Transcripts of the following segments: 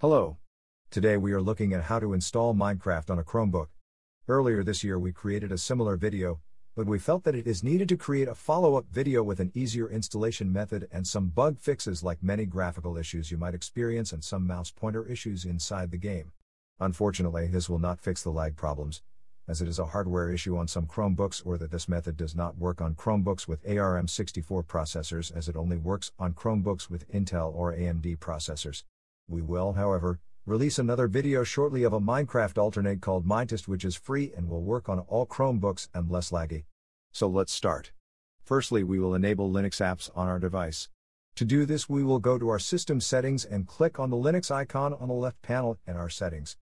Hello. Today we are looking at how to install Minecraft on a Chromebook. Earlier this year we created a similar video, but we felt that it is needed to create a follow-up video with an easier installation method and some bug fixes like many graphical issues you might experience and some mouse pointer issues inside the game. Unfortunately, this will not fix the lag problems, as it is a hardware issue on some Chromebooks or that this method does not work on Chromebooks with ARM64 processors as it only works on Chromebooks with Intel or AMD processors. We will, however, release another video shortly of a Minecraft alternate called Minetest which is free and will work on all Chromebooks and less laggy. So let's start. Firstly, we will enable Linux apps on our device. To do this, we will go to our system settings and click on the Linux icon on the left panel in our settings.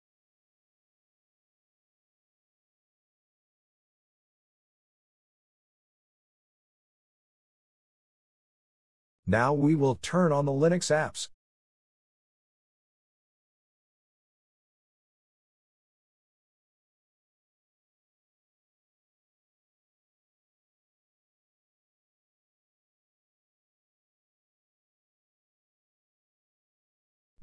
Now we will turn on the Linux apps.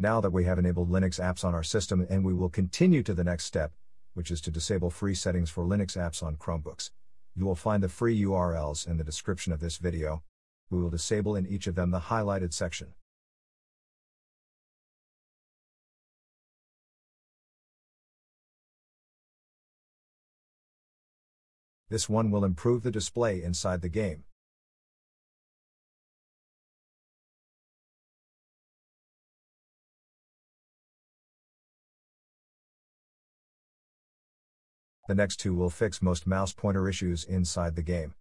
Now that we have enabled Linux apps on our system and we will continue to the next step, which is to disable free settings for Linux apps on Chromebooks. You will find the free URLs in the description of this video. We will disable in each of them the highlighted section. This one will improve the display inside the game. The next two will fix most mouse pointer issues inside the game.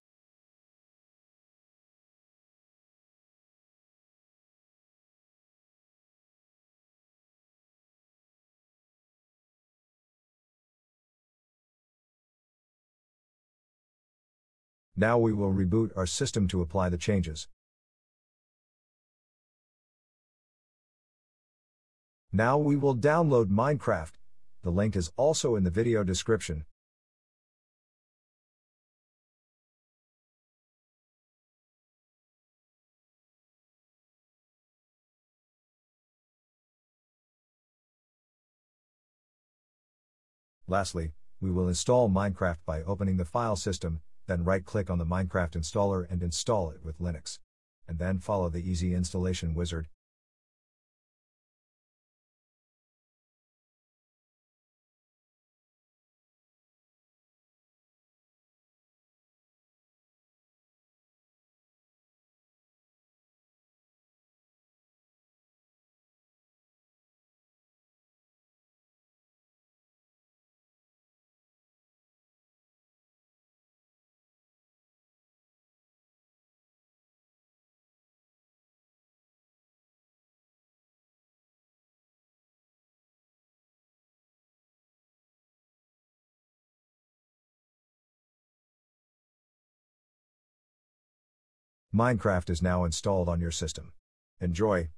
Now we will reboot our system to apply the changes. Now we will download Minecraft. The link is also in the video description. Lastly, we will install Minecraft by opening the file system, then right click on the Minecraft installer and install it with Linux. And then follow the easy installation wizard. Minecraft is now installed on your system. Enjoy!